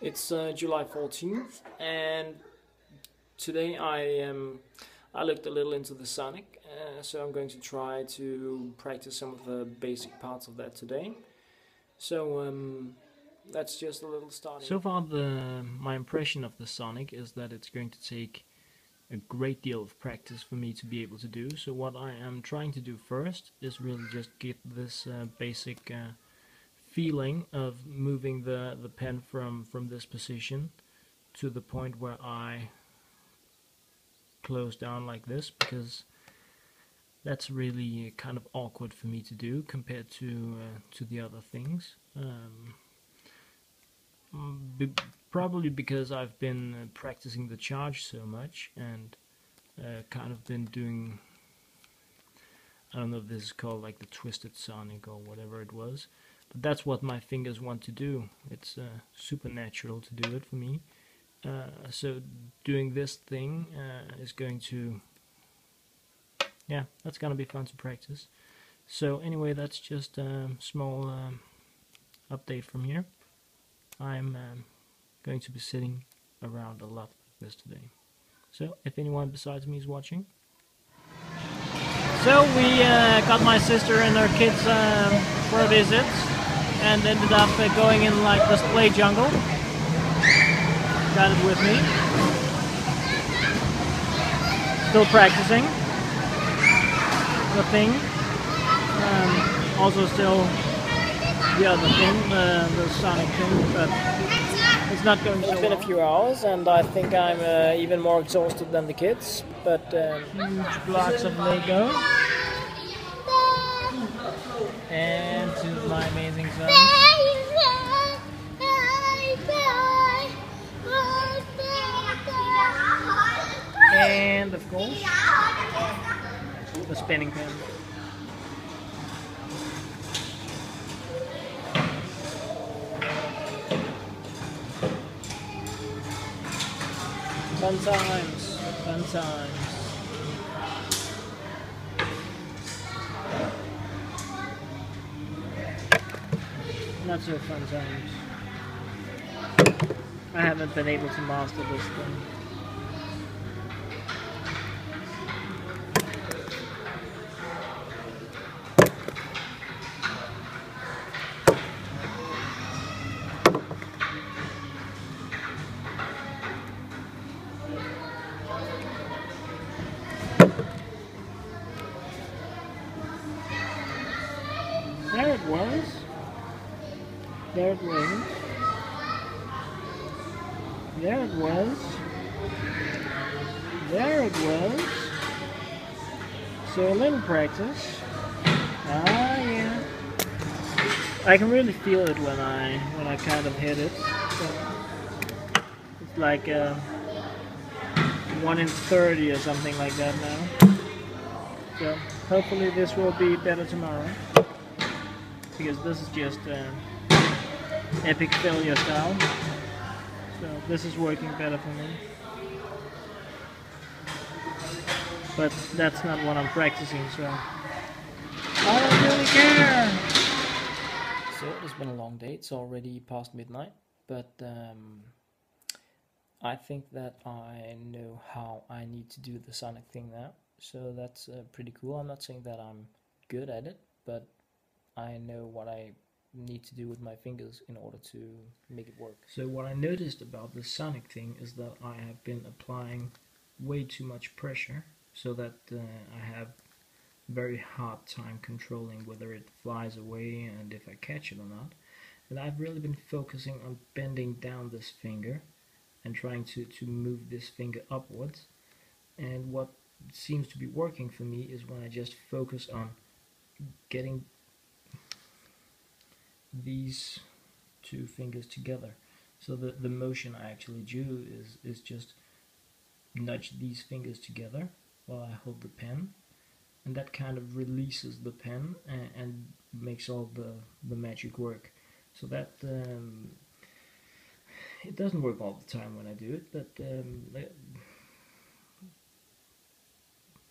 It's uh, July 14th, and today I um, I looked a little into the Sonic, uh, so I'm going to try to practice some of the basic parts of that today. So um, that's just a little starting. So far, the my impression of the Sonic is that it's going to take a great deal of practice for me to be able to do. So what I am trying to do first is really just get this uh, basic uh, feeling of moving the, the pen from, from this position to the point where I close down like this because that's really kind of awkward for me to do compared to uh, to the other things. Um, probably because I've been uh, practicing the charge so much and uh, kind of been doing I don't know if this is called like the twisted sonic or whatever it was but that's what my fingers want to do. It's uh, supernatural to do it for me. Uh, so doing this thing uh, is going to, yeah, that's gonna be fun to practice. So anyway, that's just a small um, update from here. I'm um, going to be sitting around a lot like this today. So if anyone besides me is watching. So we uh, got my sister and her kids um, for a visit and ended up uh, going in like this play jungle. Got it with me. Still practicing the thing. Um, also still the other thing, the, the sonic thing, but it's not going so It's been a few hours, and I think I'm uh, even more exhausted than the kids. But um, Huge blocks of Lego. My amazing son. And of course, the spinning pen. fun times. Fun times. Not so fun times. I haven't been able to master this thing. There it was. There it was. There it was. So a little practice. Ah yeah. I can really feel it when I when I kind of hit it. It's like uh, one in thirty or something like that now. So hopefully this will be better tomorrow because this is just uh, epic failure style. So this is working better for me. But that's not what I'm practicing, so I don't really care. So it's been a long day. It's already past midnight, but um, I think that I know how I need to do the Sonic thing now. So that's uh, pretty cool. I'm not saying that I'm good at it, but I know what I need to do with my fingers in order to make it work. So what I noticed about the Sonic thing is that I have been applying way too much pressure so that uh, I have very hard time controlling whether it flies away and if I catch it or not. And I've really been focusing on bending down this finger and trying to, to move this finger upwards. And what seems to be working for me is when I just focus on getting these two fingers together. So the, the motion I actually do is, is just nudge these fingers together while I hold the pen and that kind of releases the pen and, and makes all the, the magic work. So that um, it doesn't work all the time when I do it, but um,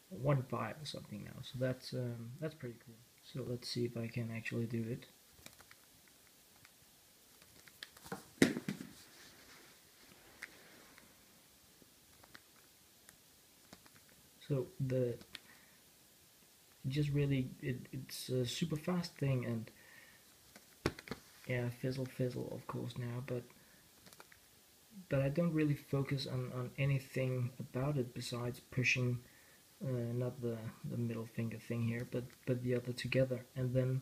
one five or something now. So that's um, that's pretty cool. So let's see if I can actually do it. So the just really it, it's a super fast thing and yeah fizzle fizzle of course now but but I don't really focus on, on anything about it besides pushing uh, not the the middle finger thing here but but the other together. And then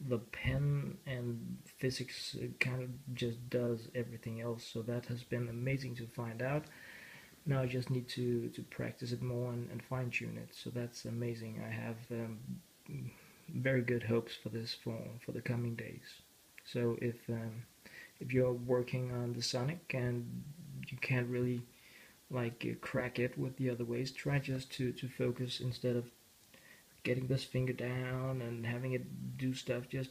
the pen and physics kind of just does everything else. So that has been amazing to find out now I just need to to practice it more and, and fine tune it so that's amazing I have um, very good hopes for this for for the coming days so if um, if you're working on the Sonic and you can't really like uh, crack it with the other ways, try just to to focus instead of getting this finger down and having it do stuff. Just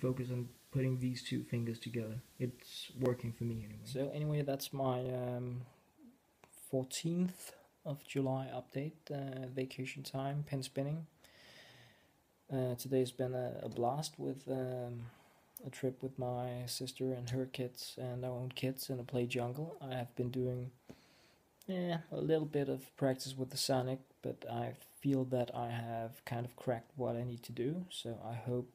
focus on putting these two fingers together. It's working for me anyway. So anyway, that's my um, 14th of July update. Uh, vacation time, pen spinning. Uh, today's been a, a blast with um, a trip with my sister and her kids and our own kids in a play jungle. I have been doing yeah, a little bit of practice with the Sonic, but I feel that I have kind of cracked what I need to do. So I hope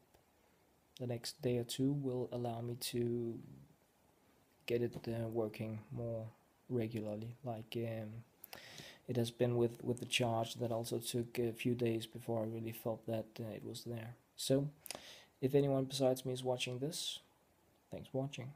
the next day or two will allow me to get it uh, working more regularly. Like um, it has been with with the charge that also took a few days before I really felt that uh, it was there. So if anyone besides me is watching this, thanks for watching.